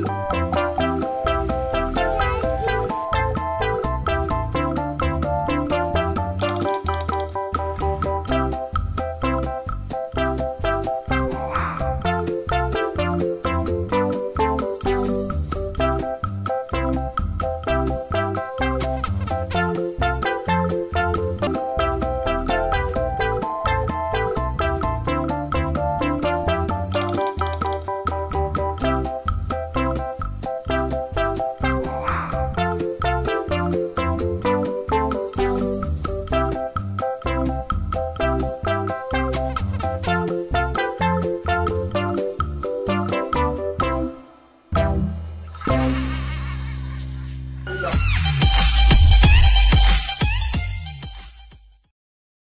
man.